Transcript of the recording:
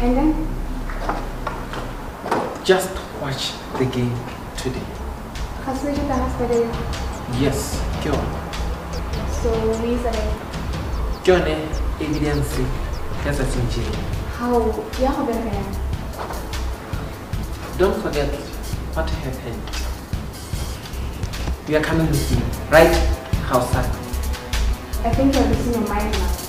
And then? Just watch the game today. Kasmeci daha sarayım. Yes, go. So, we sarayım. Go ne? Evidence. Kasa sinci. How? Ya haber kaya. Don't forget what happened. You are coming with me, right? How sad. I think you're losing your mind now.